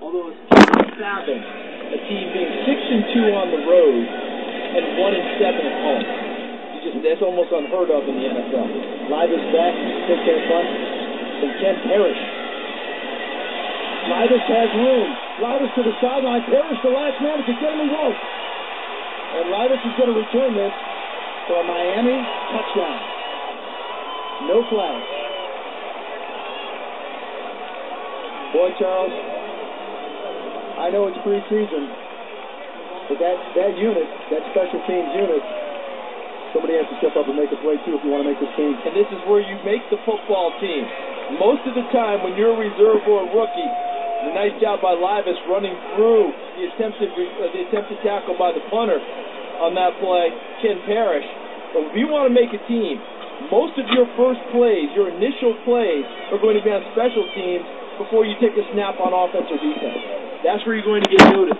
although it's fathom a team being six and two on the road and one and seven at home. Just that's almost unheard of in the NFL. Livas back, take care punt from Ken Parrish. Livas has room. Livas to the sideline. Parrish the last man to get him rope. And Livas is going to return this for a Miami touchdown. No flag. Boy, Charles, I know it's preseason, but that, that unit, that special teams unit, somebody has to step up and make a play too if you want to make this team. And this is where you make the football team. Most of the time when you're a reserve or a rookie, a nice job by Livas running through the attempted uh, the attempted tackle by the punter on that play, Ken Parrish. But if you want to make a team, most of your first plays, your initial plays, are going to be on special teams before you take a snap on offense or defense. That's where you're going to get noticed.